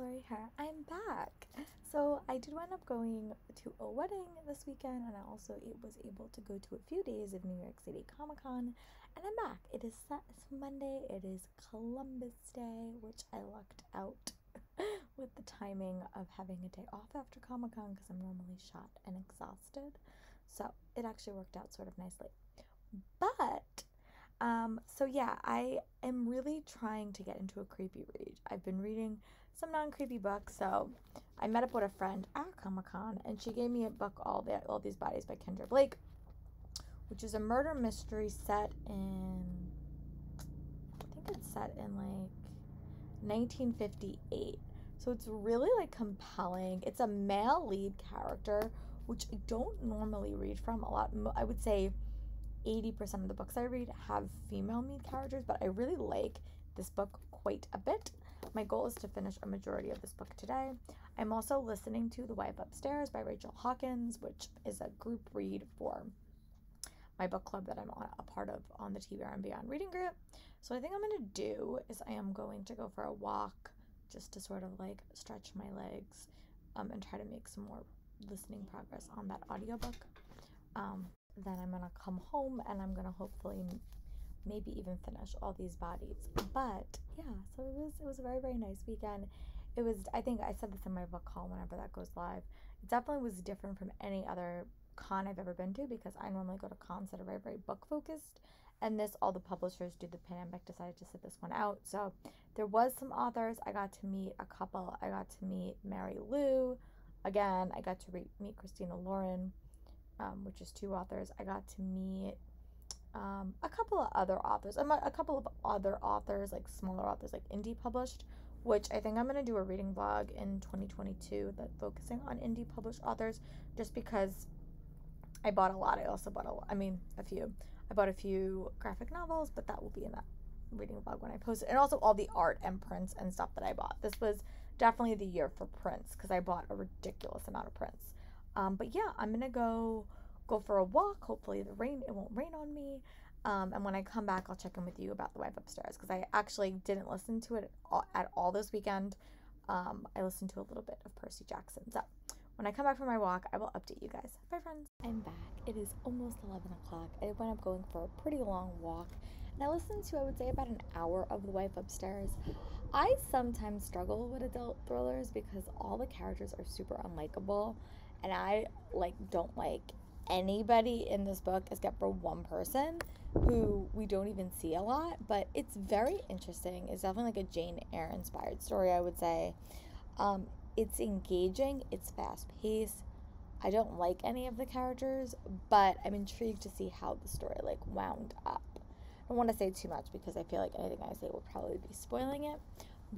Lori here. I'm back. So I did wind up going to a wedding this weekend, and I also it was able to go to a few days of New York City Comic Con, and I'm back. It is Monday. It is Columbus Day, which I lucked out with the timing of having a day off after Comic Con because I'm normally shot and exhausted. So it actually worked out sort of nicely. But um, so yeah, I am really trying to get into a creepy read. I've been reading some non-creepy books, so I met up with a friend at Comic Con, and she gave me a book, All the All These Bodies by Kendare Blake, which is a murder mystery set in, I think it's set in like 1958. So it's really like compelling. It's a male lead character, which I don't normally read from a lot. I would say 80% of the books I read have female lead characters, but I really like this book quite a bit. My goal is to finish a majority of this book today. I'm also listening to The Wife Upstairs by Rachel Hawkins, which is a group read for my book club that I'm a part of on the TBR and Beyond reading group. So I think I'm going to do is I am going to go for a walk just to sort of like stretch my legs um, and try to make some more listening progress on that audiobook. Um, then I'm gonna come home and I'm gonna hopefully maybe even finish all these bodies. But yeah, so it was it was a very very nice weekend. It was I think I said this in my book call whenever that goes live. It definitely was different from any other con I've ever been to because I normally go to cons that are very very book focused. And this, all the publishers due to the pandemic decided to sit this one out. So there was some authors. I got to meet a couple. I got to meet Marie Lu. Again, I got to re- meet Christina Lauren um, which is two authors. I got to meet um, a couple of other authors, a couple of other authors, like smaller authors, like indie published, which I think I'm going to do a reading vlog in 2022 that focusing on indie published authors just because I bought a lot. I also bought a I mean, a few. I bought a few graphic novels, but that will be in that reading vlog when I post it. And also all the art and prints and stuff that I bought. This was definitely the year for prints because I bought a ridiculous amount of prints. Um, but yeah, I'm gonna go go for a walk. Hopefully the rain it won't rain on me. Um, and when I come back, I'll check in with you about the wife upstairs because I actually didn't listen to it at all, at all this weekend. Um, I listened to a little bit of Percy Jackson. So when I come back from my walk, I will update you guys. Bye, friends. I'm back. It is almost 11 o'clock. I went up going for a pretty long walk, and I listened to, I would say, about an hour of The Wife Upstairs. I sometimes struggle with adult thrillers because all the characters are super unlikable and I like don't like anybody in this book except for one person who we don't even see a lot, but it's very interesting. It's definitely like a Jane Eyre inspired story, I would say. Um, it's engaging, it's fast paced. I don't like any of the characters, but I'm intrigued to see how the story like wound up. I don't want to say too much because I feel like anything I say will probably be spoiling it.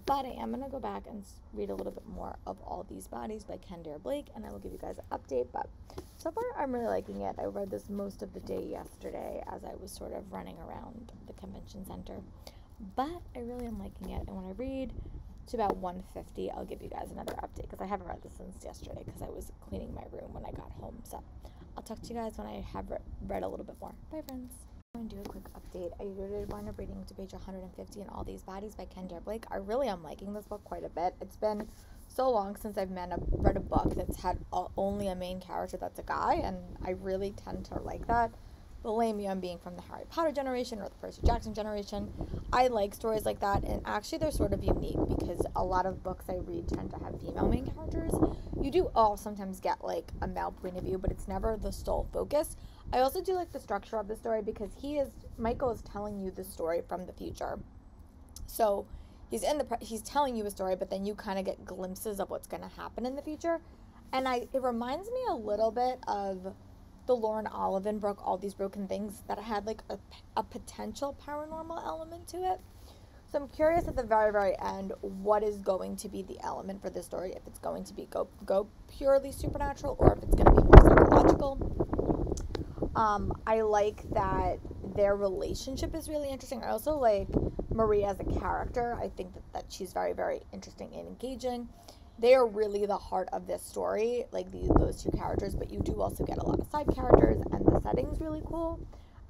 But I am going to go back and read a little bit more of All These Bodies by Kendare Blake, and I will give you guys an update. But so far, I'm really liking it. I read this most of the day yesterday as I was sort of running around the convention center. But I really am liking it. And when I read to about 150, I'll give you guys another update because I haven't read this since yesterday because I was cleaning my room when I got home. So I'll talk to you guys when I have re- read a little bit more. Bye, friends and do a quick update. I did wind up reading to page 150 in All These Bodies by Kendare Blake. I really am liking this book quite a bit. It's been so long since I've read a book that's had only a main character that's a guy, and I really tend to like that. The lame young being from the Harry Potter generation or the Percy Jackson generation. I like stories like that, and actually, they're sort of unique because a lot of books I read tend to have female main characters. You do all sometimes get like a male point of view, but it's never the sole focus. I also do like the structure of the story because he is Michael is telling you the story from the future. So he's in the he's telling you a story, but then you kind of get glimpses of what's going to happen in the future. And I it reminds me a little bit of the Lauren Oliver book, All These Broken Things, that had like a, a potential paranormal element to it. So I'm curious at the very, very end what is going to be the element for this story. If it's going to be go go purely supernatural or if it's going to be more psychological. Um, I like that their relationship is really interesting. I also like Marie as a character. I think that, that she's very, very interesting and engaging. They are really the heart of this story, like the, those two characters, but you do also get a lot of side characters, and the setting's really cool.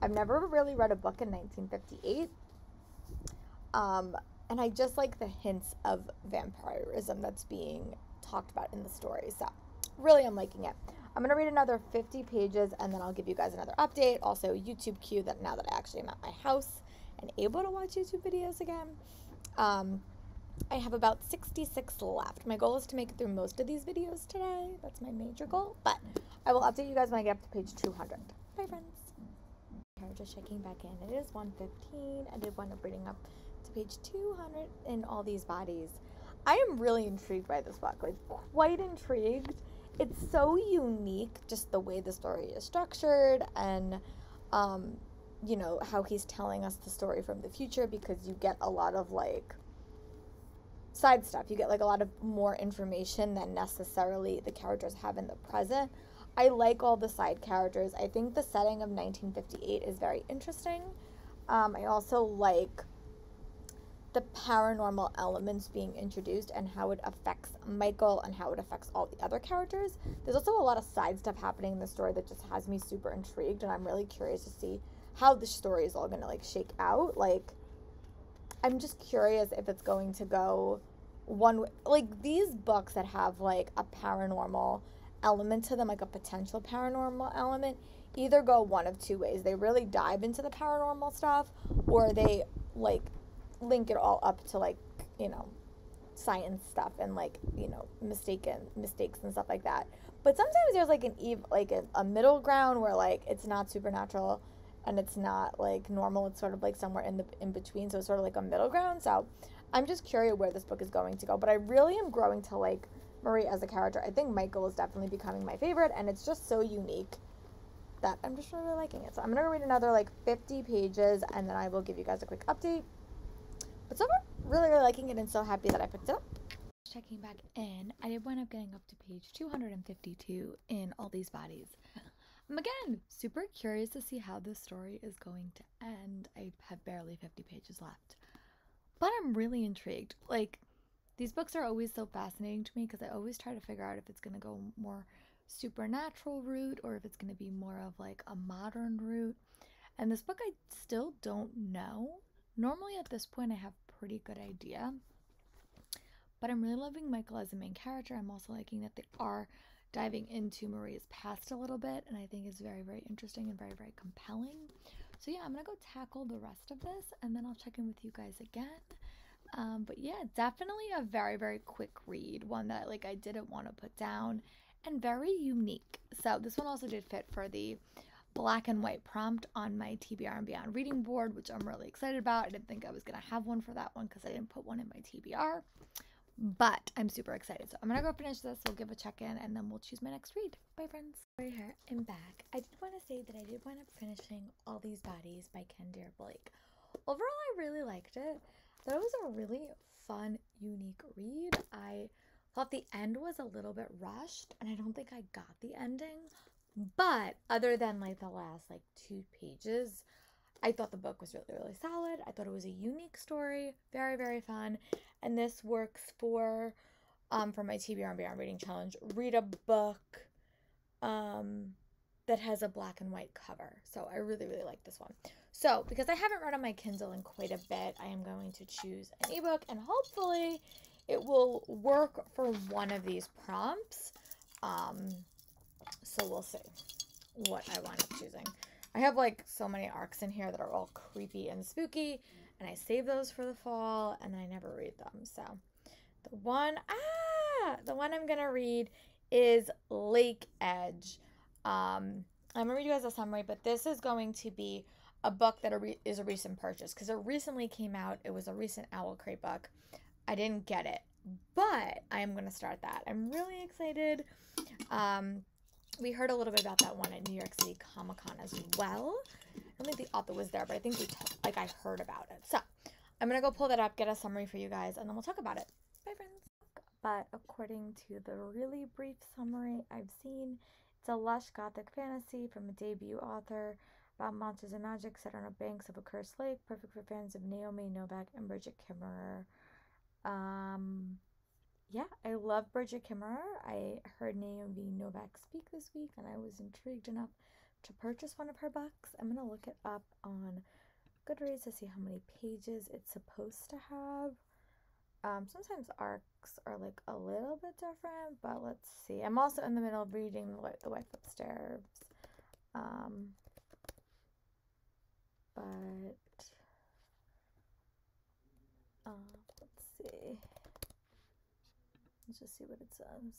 I've never really read a book in 1958. Um, and I just like the hints of vampirism that's being talked about in the story. So, really, I'm liking it. I'm gonna read another 50 pages and then I'll give you guys another update. Also, YouTube cue that now that I actually am at my house and able to watch YouTube videos again. Um, I have about 66 left. My goal is to make it through most of these videos today. That's my major goal. But I will update you guys when I get up to page 200. Bye, friends. I'm Just checking back in. It is 115. I did wind up reading up to page 200 in all these bodies. I am really intrigued by this book. Like, quite intrigued. It's so unique, just the way the story is structured and, um, you know, how he's telling us the story from the future because you get a lot of like side stuff. You get like a lot of more information than necessarily the characters have in the present. I like all the side characters. I think the setting of 1958 is very interesting. Um, I also like the paranormal elements being introduced and how it affects Michael and how it affects all the other characters. There's also a lot of side stuff happening in the story that just has me super intrigued, and I'm really curious to see how the story is all going to like shake out. Like, I'm just curious if it's going to go one way. like these books that have like a paranormal element to them, like a potential paranormal element, either go one of two ways. They really dive into the paranormal stuff or they like link it all up to like, you know, science stuff and like, you know, mistaken mistakes and stuff like that. But sometimes there's like an eve like a, a middle ground where like it's not supernatural and it's not like normal. It's sort of like somewhere in the in between. So it's sort of like a middle ground. So I'm just curious where this book is going to go. But I really am growing to like Marie as a character. I think Michael is definitely becoming my favorite, and it's just so unique that I'm just really liking it. So I'm gonna read another like 50 pages, and then I will give you guys a quick update. But so far, really, really liking it, and so happy that I picked it up. Checking back in, I did wind up getting up to page 252 in all these bodies. I'm again super curious to see how this story is going to end. I have barely 50 pages left, but I'm really intrigued. Like, these books are always so fascinating to me because I always try to figure out if it's going to go more supernatural route or if it's going to be more of like a modern route. And this book, I still don't know. Normally, at this point, I have pretty good idea. But I'm really loving Michael as a main character. I'm also liking that they are diving into Marie's past a little bit, and I think it's very, very interesting and very, very compelling. So, yeah, I'm gonna go tackle the rest of this and then I'll check in with you guys again. Um, but yeah, definitely a very, very quick read, one that like I didn't want to put down and very unique. So, this one also did fit for the black and white prompt on my TBR and Beyond reading board, which I'm really excited about. I didn't think I was going to have one for that one because I didn't put one in my TBR. But I'm super excited. So I'm going to go finish this. We'll give a check in and then we'll choose my next read. Bye, friends. Right here and back. I did want to say that I did wind up finishing All These Bodies by Kendare Blake. Overall, I really liked it. That was a really fun, unique read. I thought the end was a little bit rushed and I don't think I got the ending. But other than like the last like two pages, I thought the book was really, really solid. I thought it was a unique story, very, very fun. And this works for um for my TBR and Beyond reading challenge. Read a book um that has a black and white cover. So I really, really like this one. So because I haven't read on my Kindle in quite a bit, I am going to choose an ebook and hopefully it will work for one of these prompts. Um, so we'll see what I wind up choosing. I have like so many arcs in here that are all creepy and spooky, and I save those for the fall and I never read them. So the one, ah, the one I'm gonna read is Lake Edge. Um, I'm gonna read you guys a summary, but this is going to be a book that is a recent purchase because it recently came out. It was a recent Owl Crate book. I didn't get it, but I am gonna start that. I'm really excited. Um, we heard a little bit about that one at New York City Comic Con as well. I don't think the author was there, but I think we like I heard about it. So I'm gonna go pull that up, get a summary for you guys, and then we'll talk about it. Bye, friends. But according to the really brief summary I've seen, it's a lush gothic fantasy from a debut author about monsters and magic set on the banks of a cursed lake, perfect for fans of Naomi Novik and Brigid Kemmerer. Um, yeah, I love Brigid Kemmerer. I heard Naomi Novik speak this week and I was intrigued enough to purchase one of her books. I'm going to look it up on Goodreads to see how many pages it's supposed to have. Um, sometimes arcs are like a little bit different, but let's see. I'm also in the middle of reading The, the Wife Upstairs. Um, but uh, let's see. Let's just see what it says.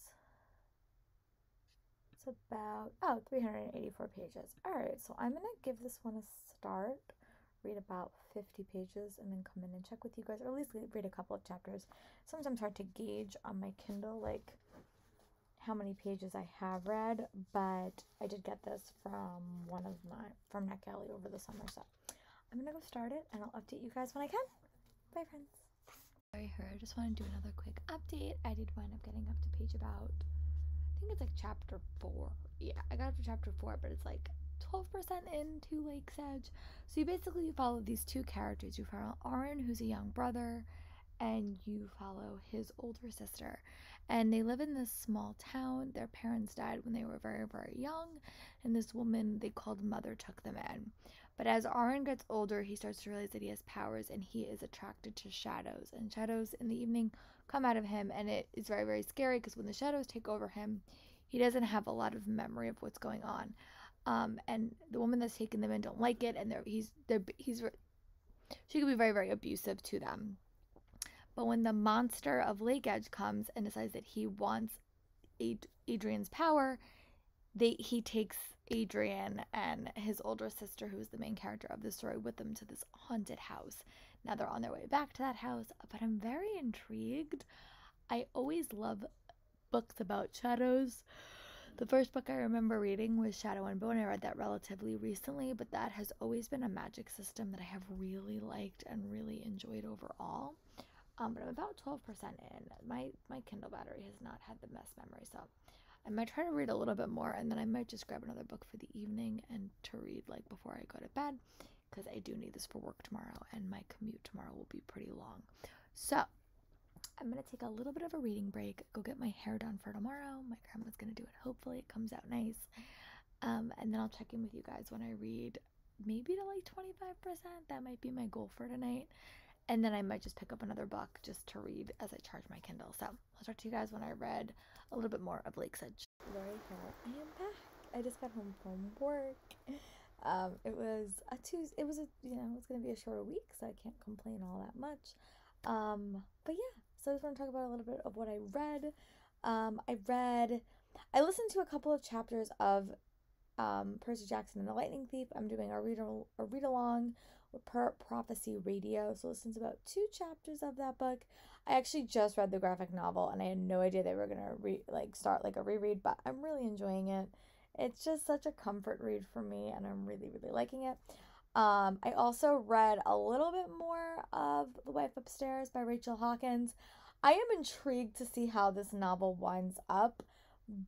It's about, oh, 384 pages. All right, so I'm going to give this one a start, read about 50 pages, and then come in and check with you guys, or at least read a couple of chapters. Sometimes hard to gauge on my Kindle, like how many pages I have read, but I did get this from one of my, from NetGalley over the summer, so I'm going to go start it, and I'll update you guys when I can. Bye, friends. Sorry, her. I just want to do another quick update. I did wind up getting up to page about, I think it's like chapter four. Yeah, I got up to chapter four, but it's like 12% into Lakesedge. So you basically follow these two characters. You follow Aaron, who's a young brother, and you follow his older sister. And they live in this small town. Their parents died when they were very, very young. And this woman they called Mother took them in. But as Aaron gets older, he starts to realize that he has powers and he is attracted to shadows. And shadows in the evening come out of him, and it is very, very scary because when the shadows take over him, he doesn't have a lot of memory of what's going on. Um, and the woman that's taken them in don't like it, and they're, he's they're, he's she could be very, very abusive to them. But when the monster of Lake Edge comes and decides that he wants Ad- Adrian's power, they he takes Adrian and his older sister, who is the main character of the story, with them to this haunted house. Now they're on their way back to that house, but I'm very intrigued. I always love books about shadows. The first book I remember reading was Shadow and Bone. I read that relatively recently, but that has always been a magic system that I have really liked and really enjoyed overall. Um, but I'm about 12% in. My my Kindle battery has not had the best memory, so I might try to read a little bit more and then I might just grab another book for the evening and to read like before I go to bed because I do need this for work tomorrow and my commute tomorrow will be pretty long. So, I'm going to take a little bit of a reading break, go get my hair done for tomorrow. My grandma's going to do it. Hopefully, it comes out nice. Um, and then I'll check in with you guys when I read maybe to like 25%. That might be my goal for tonight. And then I might just pick up another book just to read as I charge my Kindle. So I'll talk to you guys when I read a little bit more of Lakesedge. Lori. I am back. I just got home from work. Um, it was a Tuesday. It was a you know it's gonna be a shorter week, so I can't complain all that much. Um, but yeah, so I just want to talk about a little bit of what I read. Um, I read. I listened to a couple of chapters of um, Percy Jackson and the Lightning Thief. I'm doing a read a read along Prophecy Radio. So listen to about two chapters of that book. I actually just read the graphic novel and I had no idea they were gonna re like start like a reread, but I'm really enjoying it. It's just such a comfort read for me and I'm really, really liking it. Um, I also read a little bit more of The Wife Upstairs by Rachel Hawkins. I am intrigued to see how this novel winds up,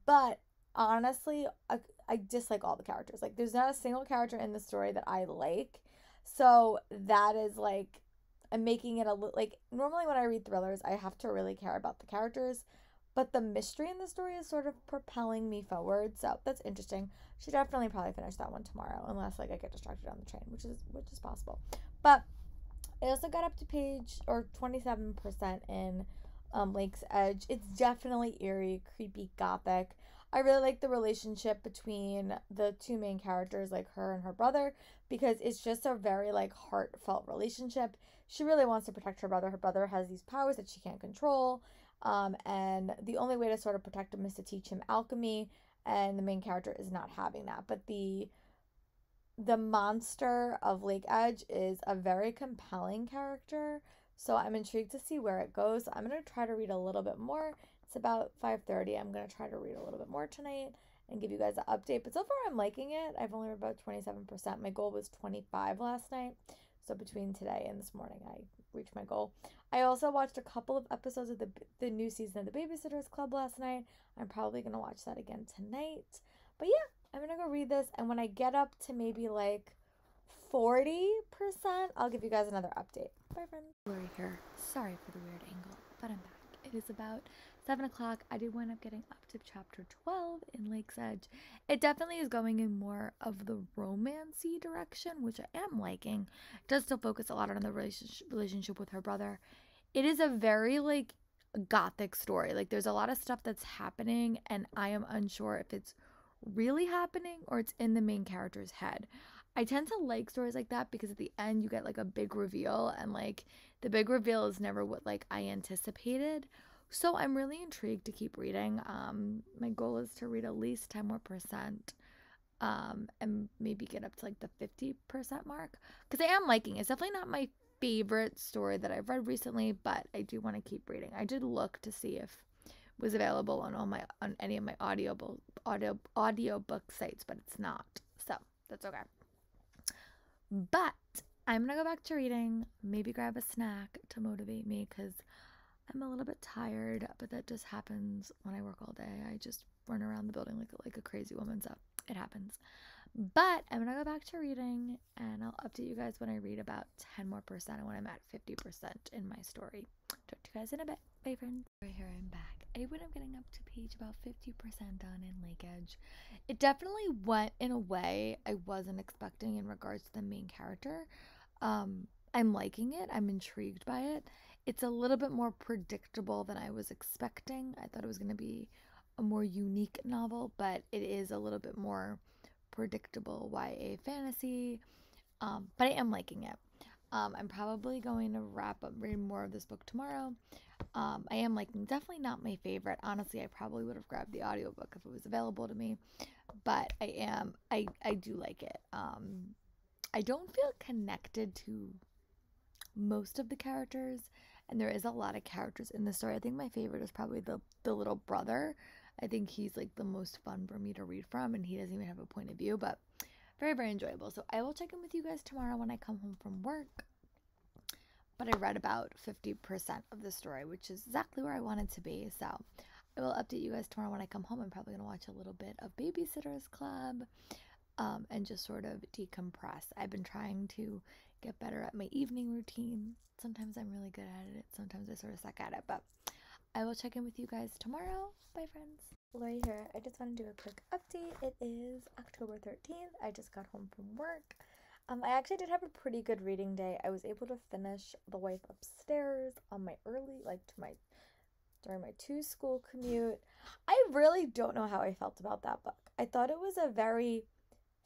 but honestly, I, I dislike all the characters. Like, there's not a single character in the story that I like. So that is like I'm making it a little like normally when I read thrillers, I have to really care about the characters, but the mystery in the story is sort of propelling me forward. So that's interesting. Should definitely probably finish that one tomorrow, unless like I get distracted on the train, which is which is possible. But I also got up to page or 27% in um, Lakesedge. It's definitely eerie, creepy, gothic. I really like the relationship between the two main characters, like her and her brother, because it's just a very like heartfelt relationship. She really wants to protect her brother. Her brother has these powers that she can't control. Um, and the only way to sort of protect him is to teach him alchemy, and the main character is not having that. But the the monster of Lake Edge is a very compelling character. So I'm intrigued to see where it goes. I'm going to try to read a little bit more it's about 5:30. I'm going to try to read a little bit more tonight and give you guys an update. But so far I'm liking it. I've only read about 27%. My goal was 25 last night. So between today and this morning I reached my goal. I also watched a couple of episodes of the the new season of the Babysitters Club last night. I'm probably going to watch that again tonight. But yeah, I'm going to go read this and when I get up to maybe like 40%, I'll give you guys another update. Bye friends. Lori here. Sorry for the weird angle. It is about seven o'clock. I did wind up getting up to chapter 12 in Lakesedge. It definitely is going in more of the romancy direction, which I am liking. It does still focus a lot on the relationship relationship with her brother. It is a very like gothic story. Like there's a lot of stuff that's happening and I am unsure if it's really happening or it's in the main character's head. I tend to like stories like that because at the end you get like a big reveal and like the big reveal is never what like I anticipated. So I'm really intrigued to keep reading. Um my goal is to read at least 10 more percent um and maybe get up to like the 50% mark cuz I am liking it. It's definitely not my favorite story that I've read recently, but I do want to keep reading. I did look to see if it was available on all my on any of my audio audio audiobook sites, but it's not. So, that's okay. But I'm to go back to reading, maybe grab a snack to motivate me cuz I'm a little bit tired, but that just happens when I work all day. I just run around the building like like a crazy woman, so it happens. But I'm gonna go back to reading and I'll update you guys when I read about 10 more percent and when I'm at 50% in my story. Talk to you guys in a bit. Bye, friends. Right here, I'm back. I went up getting up to page about 50% done in Lake Edge. It definitely went in a way I wasn't expecting in regards to the main character. Um, I'm liking it, I'm intrigued by it. It's a little bit more predictable than I was expecting. I thought it was going to be a more unique novel, but it is a little bit more predictable YA fantasy. Um, but I am liking it. Um, I'm probably going to wrap up reading more of this book tomorrow. Um, I am liking definitely not my favorite. Honestly, I probably would have grabbed the audiobook if it was available to me. But I am I, I do like it. Um, I don't feel connected to most of the characters and there is a lot of characters in the story. I think my favorite is probably the the little brother I think he's like the most fun for me to read from, and he doesn't even have a point of view, but very, very enjoyable. So I will check in with you guys tomorrow when I come home from work. But I read about 50% of the story, which is exactly where I wanted to be. So I will update you guys tomorrow when I come home. I'm probably going to watch a little bit of Babysitter's Club um, and just sort of decompress. I've been trying to get better at my evening routine. Sometimes I'm really good at it, sometimes I sort of suck at it, but I will check in with you guys tomorrow. Bye, friends. Lori here. I just want to do a quick update. It is October 13th. I just got home from work. Um, I actually did have a pretty good reading day. I was able to finish The Wife Upstairs on my early, like to my, during my two school commute. I really don't know how I felt about that book. I thought it was a very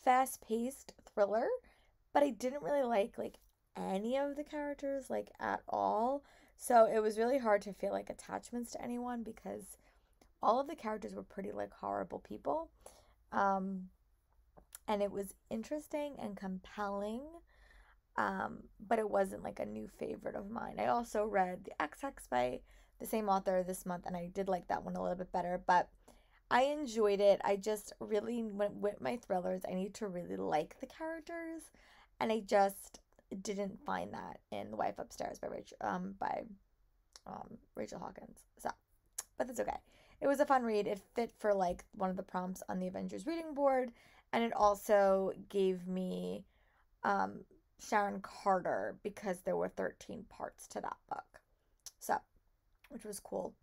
fast paced thriller, but I didn't really like, like, any of the characters, like, at all. So it was really hard to feel like attachments to anyone because all of the characters were pretty like horrible people. Um, and it was interesting and compelling. Um, but it wasn't like a new favorite of mine. I also read The XX by the same author this month, and I did like that one a little bit better. But I enjoyed it. I just really, went with my thrillers, I need to really like the characters, and I just didn't find that in The Wife Upstairs by Rachel um by um Rachel Hawkins. So, but that's okay. It was a fun read. It fit for like one of the prompts on the Avengers reading board, and it also gave me um Sharon Carter because there were 13 parts to that book. So, which was cool.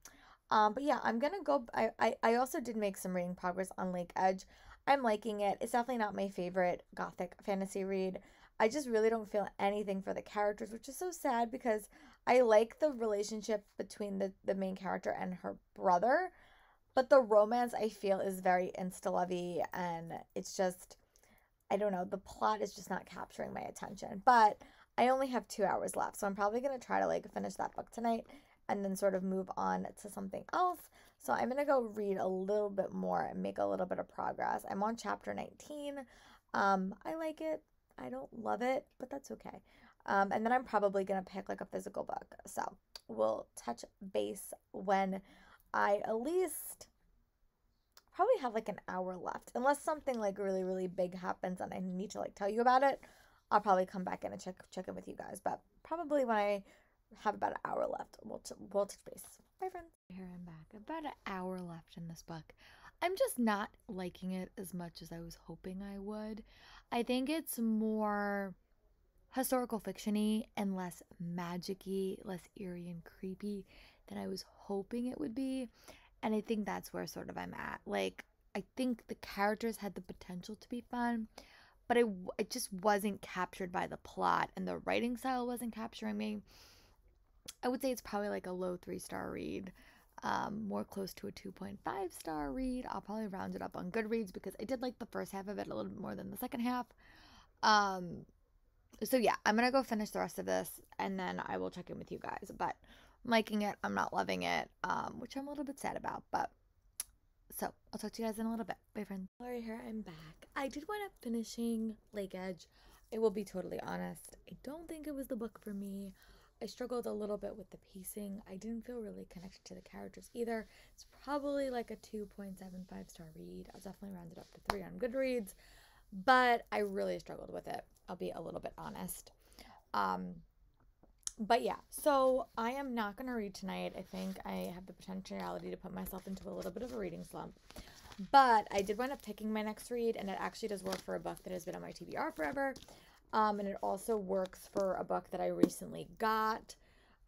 Um, but yeah, I'm gonna go. I, I, I also did make some reading progress on Lake Edge. I'm liking it. It's definitely not my favorite gothic fantasy read. I just really don't feel anything for the characters, which is so sad because I like the relationship between the, the main character and her brother. But the romance I feel is very insta lovey and it's just I don't know, the plot is just not capturing my attention. But I only have two hours left, so I'm probably gonna try to like finish that book tonight and then sort of move on to something else. So I'm gonna go read a little bit more and make a little bit of progress. I'm on chapter 19. Um, I like it. I don't love it, but that's okay. Um, and then I'm probably to pick like a physical book. So we'll touch base when I at least probably have like an hour left. Unless something like really, really big happens and I need to like tell you about it, I'll probably come back in and check, check in with you guys. But probably when I have about an hour left, we'll, t- we'll touch base. Bye, friends. Here I'm back. About an hour left in this book. I'm just not liking it as much as I was hoping I would. I think it's more historical fictiony and less magicy, less eerie and creepy than I was hoping it would be. And I think that's where sort of I'm at. Like, I think the characters had the potential to be fun, but I, it just wasn't captured by the plot and the writing style wasn't capturing me. I would say it's probably like a low three star read, um, more close to a 2.5 star read. I'll probably round it up on Goodreads because I did like the first half of it a little bit more than the second half. Um, so yeah, I'm gonna go finish the rest of this and then I will check in with you guys. But Liking it, I'm not loving it, um, which I'm a little bit sad about. But so I'll talk to you guys in a little bit. Bye, friends. Lori here. I'm back. I did wind up finishing Lake Edge. I will be totally honest. I don't think it was the book for me. I struggled a little bit with the pacing. I didn't feel really connected to the characters either. It's probably like a 2.75 star read. I'll definitely round it up to three on Goodreads, but I really struggled with it. I'll be a little bit honest. Um, but yeah, so I am not going to read tonight. I think I have the potentiality to put myself into a little bit of a reading slump. But I did wind up picking my next read, and it actually does work for a book that has been on my TBR forever. Um, and it also works for a book that I recently got.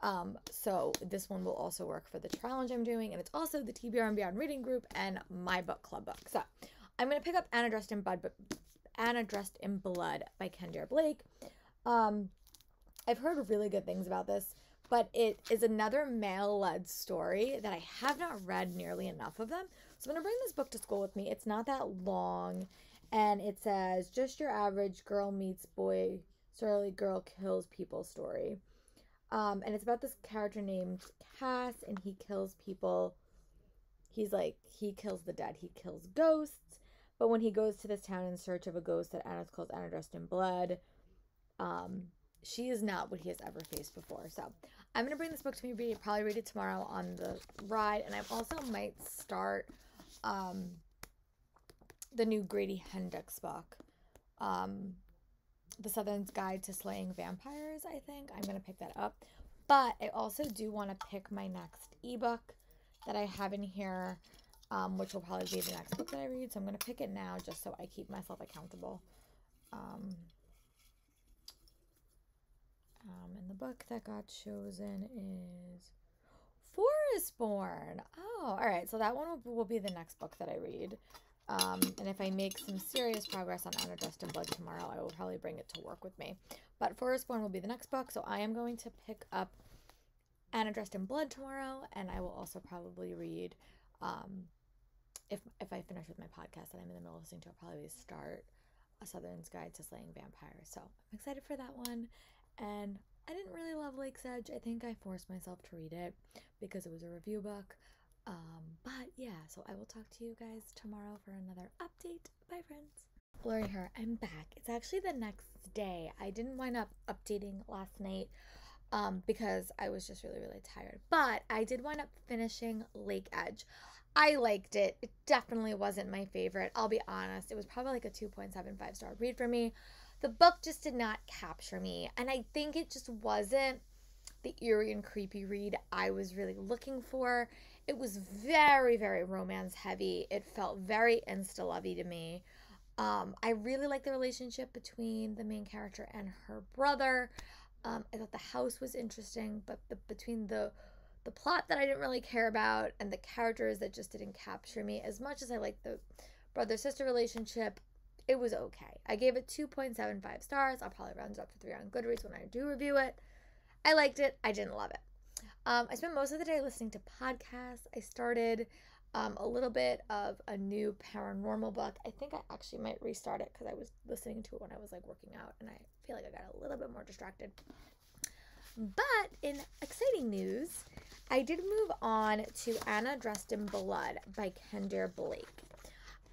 Um, so this one will also work for the challenge I'm doing, and it's also the TBR and Beyond reading group and my book club book. So I'm gonna pick up Anna Dressed in Blood, Anna Dressed in Blood by Kendare Blake. Um, I've heard really good things about this, but it is another male-led story that I have not read nearly enough of them. So I'm gonna bring this book to school with me. It's not that long and it says just your average girl meets boy surly girl kills people story um, and it's about this character named cass and he kills people he's like he kills the dead he kills ghosts but when he goes to this town in search of a ghost that anna calls anna dressed in blood um, she is not what he has ever faced before so i'm going to bring this book to me read probably read it tomorrow on the ride and i also might start um, the new Grady Hendrix book. Um, the Southern's Guide to Slaying Vampires, I think. I'm going to pick that up. But I also do want to pick my next ebook that I have in here, um, which will probably be the next book that I read. So I'm going to pick it now just so I keep myself accountable. Um, um, and the book that got chosen is Forestborn. Oh, all right. So that one will, will be the next book that I read. Um, and if I make some serious progress on Anna Dressed in Blood tomorrow, I will probably bring it to work with me. But Forestborn will be the next book, so I am going to pick up Anna Dressed in Blood tomorrow, and I will also probably read, um, if if I finish with my podcast that I'm in the middle of listening to, I'll probably start A Southern's Guide to Slaying Vampires. So I'm excited for that one, and I didn't really love Lakesedge. I think I forced myself to read it because it was a review book. Um, but yeah, so I will talk to you guys tomorrow for another update. Bye, friends. Lori here. I'm back. It's actually the next day. I didn't wind up updating last night um, because I was just really, really tired. But I did wind up finishing Lake Edge. I liked it. It definitely wasn't my favorite. I'll be honest. It was probably like a 2.75 star read for me. The book just did not capture me. And I think it just wasn't the eerie and creepy read I was really looking for. It was very, very romance heavy. It felt very insta lovey to me. Um, I really like the relationship between the main character and her brother. Um, I thought the house was interesting, but the, between the the plot that I didn't really care about and the characters that just didn't capture me as much as I liked the brother sister relationship, it was okay. I gave it 2.75 stars. I'll probably round it up to three on Goodreads when I do review it. I liked it. I didn't love it. Um, I spent most of the day listening to podcasts. I started um, a little bit of a new paranormal book. I think I actually might restart it because I was listening to it when I was like working out, and I feel like I got a little bit more distracted. But in exciting news, I did move on to Anna Dressed in Blood by Kendare Blake.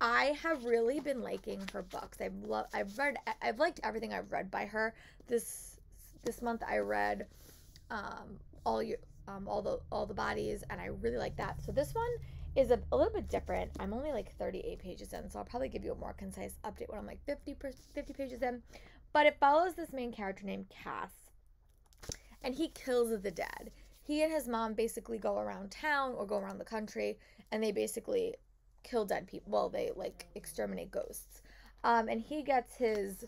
I have really been liking her books. I've loved, I've read, I've liked everything I've read by her. This this month I read um, all your um, all the all the bodies, and I really like that. So this one is a, a, little bit different. I'm only like 38 pages in, so I'll probably give you a more concise update when I'm like 50 per, 50 pages in. But it follows this main character named Cass, and he kills the dead. He and his mom basically go around town or go around the country, and they basically kill dead people. Well, they like exterminate ghosts. Um, and he gets his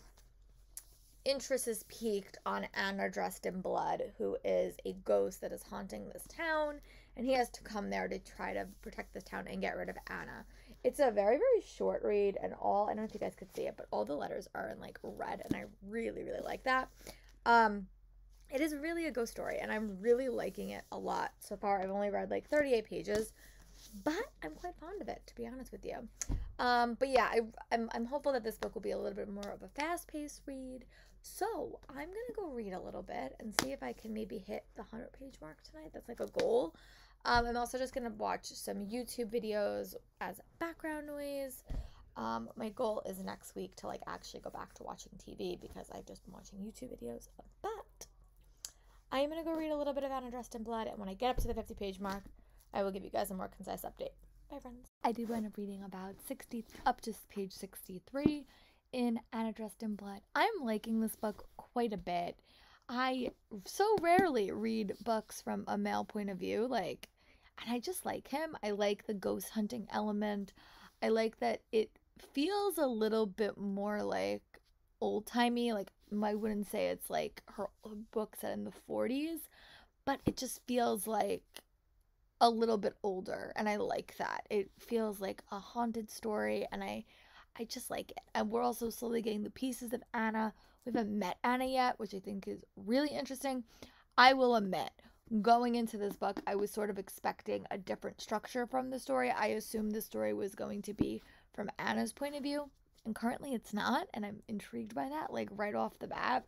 interest is piqued on Anna dressed in blood, who is a ghost that is haunting this town and he has to come there to try to protect this town and get rid of Anna. It's a very very short read, and all I don't know if you guys could see it, but all the letters are in like red, and I really really like that. Um, it is really a ghost story, and I'm really liking it a lot so far. I've only read like 38 pages, but I'm quite fond of it to be honest with you. Um, but yeah, I, I'm I'm hopeful that this book will be a little bit more of a fast paced read. So I'm gonna go read a little bit and see if I can maybe hit the 100 page mark tonight. That's like a goal. Um, I'm also just gonna watch some YouTube videos as background noise. Um, my goal is next week to like actually go back to watching TV because I've just been watching YouTube videos. But I am gonna go read a little bit of Anna in Blood, and when I get up to the 50 page mark, I will give you guys a more concise update. Bye, friends. I did wind up reading about 60 up to page 63 in Anna Dressed in Blood. I'm liking this book quite a bit. I so rarely read books from a male point of view, like, and I just like him. I like the ghost hunting element. I like that it feels a little bit more like old timey. Like, I wouldn't say it's like her book set in the 40s, but it just feels like a little bit older and I like that. It feels like a haunted story and I I just like it. And we're also slowly getting the pieces of Anna. We haven't met Anna yet, which I think is really interesting. I will admit, going into this book, I was sort of expecting a different structure from the story. I assumed the story was going to be from Anna's point of view, and currently it's not, and I'm intrigued by that, like right off the bat.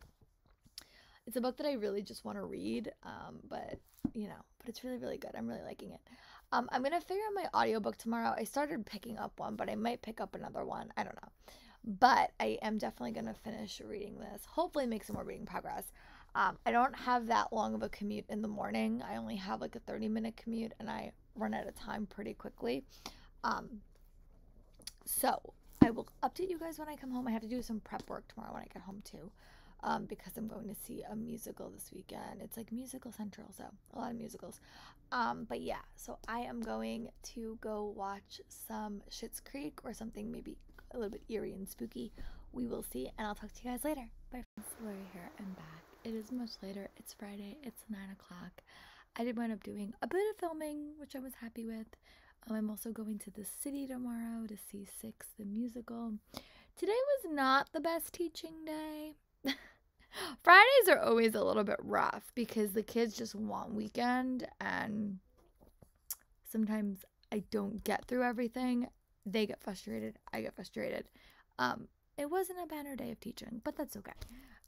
It's a book that I really just want to read, um, but you know, but it's really, really good. I'm really liking it. Um, I'm gonna figure out my audiobook tomorrow. I started picking up one, but I might pick up another one. I don't know. But I am definitely gonna finish reading this. Hopefully make some more reading progress. Um, I don't have that long of a commute in the morning. I only have like a 30 minute commute and I run out of time pretty quickly. Um, so I will update you guys when I come home. I have to do some prep work tomorrow when I get home too um, because I'm going to see a musical this weekend. It's like musical central, so a lot of musicals. Um, but yeah, so I am going to go watch some Schitt's Creek or something maybe a little bit eerie and spooky. We will see, and I'll talk to you guys later. Bye. Friends. Lori here. I'm back. It is much later. It's Friday. It's nine o'clock. I did wind up doing a bit of filming, which I was happy with. Um, I'm also going to the city tomorrow to see Six the musical. Today was not the best teaching day. Fridays are always a little bit rough because the kids just want weekend and sometimes I don't get through everything. They get frustrated, I get frustrated. Um it wasn't a banner day of teaching, but that's okay.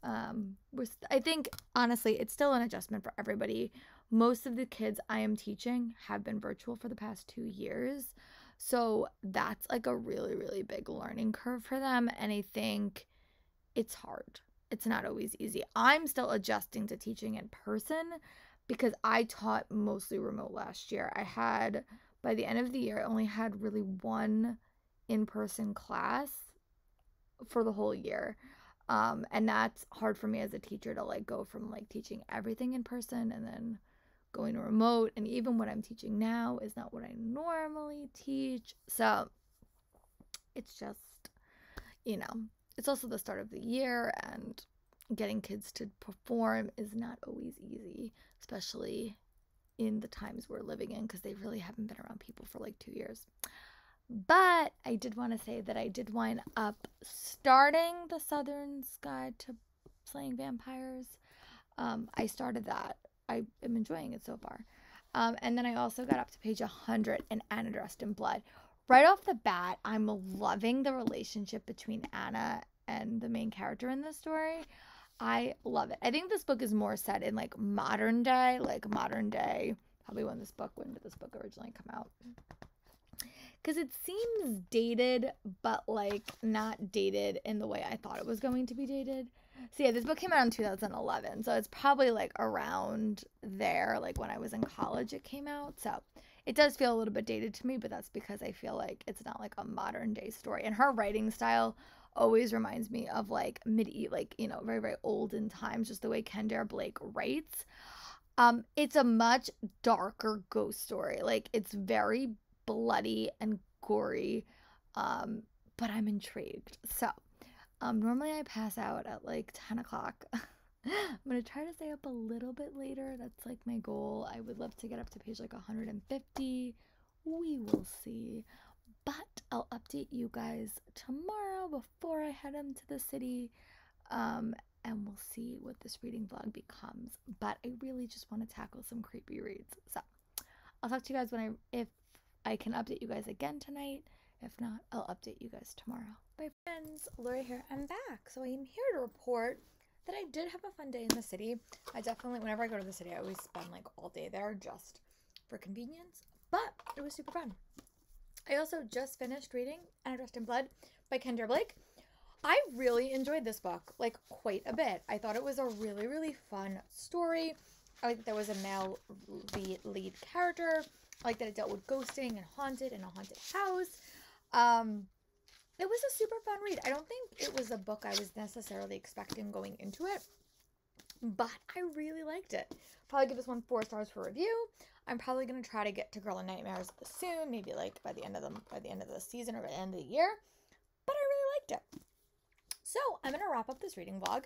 Um we're I think honestly, it's still an adjustment for everybody. Most of the kids I am teaching have been virtual for the past 2 years. So that's like a really really big learning curve for them and I think it's hard it's not always easy. I'm still adjusting to teaching in person because I taught mostly remote last year. I had, by the end of the year, I only had really one in person class for the whole year. Um, and that's hard for me as a teacher to like go from like teaching everything in person and then going remote. And even what I'm teaching now is not what I normally teach. So it's just, you know, it's also the start of the year and getting kids to perform is not always easy, especially in the times we're living in because they really haven't been around people for like two years. But I did want to say that I did wind up starting the Southern's Guide to Slaying Vampires. Um, I started that. I am enjoying it so far. Um, and then I also got up to page 100 and Anna Dressed in Blood, right off the bat, I'm loving the relationship between Anna and the main character in this story. I love it. I think this book is more set in like modern day, like modern day, probably when this book, when did this book originally come out? Because it seems dated, but like not dated in the way I thought it was going to be dated. So yeah, this book came out in 2011, so it's probably like around there, like when I was in college, it came out. So it does feel a little bit dated to me, but that's because I feel like it's not like a modern day story. And her writing style always reminds me of like mid like you know very very olden times, just the way Kendare Blake writes. Um, it's a much darker ghost story. Like it's very bloody and gory. Um, but I'm intrigued. So, um, normally I pass out at like 10 o'clock. I'm gonna try to stay up a little bit later. That's like my goal. I would love to get up to page like 150. We will see. But I'll update you guys tomorrow before I head into the city. Um, and we'll see what this reading vlog becomes. But I really just want to tackle some creepy reads. So I'll talk to you guys when I if I can update you guys again tonight. If not, I'll update you guys tomorrow. Bye friends, Lori here. I'm back. So I am here to report that I did have a fun day in the city. I definitely whenever I go to the city, I always spend like all day there just for convenience. But it was super fun. I also just finished reading Anna Dressed in Blood by Kendare Blake. I really enjoyed this book, like quite a bit. I thought it was a really, really fun story. I like that there was a male lead, lead character. I like that it dealt with ghosting and haunted and a haunted house. Um, it was a super fun read. I don't think it was a book I was necessarily expecting going into it, but I really liked it. Probably give this one four stars for review. I'm probably gonna try to get to Girl in Nightmares soon, maybe like by the end of the by the end of the season or by the end of the year. But I really liked it. So I'm gonna wrap up this reading vlog,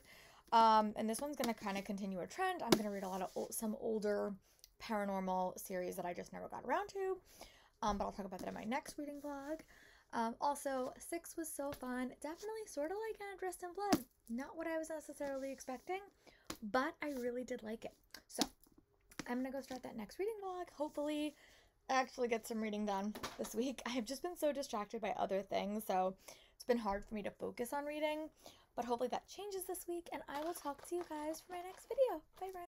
um, and this one's gonna kind of continue a trend. I'm gonna read a lot of old, some older paranormal series that I just never got around to, um, but I'll talk about that in my next reading vlog. Um, also, six was so fun. Definitely sort of like Anna Dressed in Blood. Not what I was necessarily expecting, but I really did like it. So I'm gonna go start that next reading vlog. Hopefully, actually get some reading done this week. I have just been so distracted by other things, so it's been hard for me to focus on reading. But hopefully that changes this week, and I will talk to you guys for my next video. Bye, friends.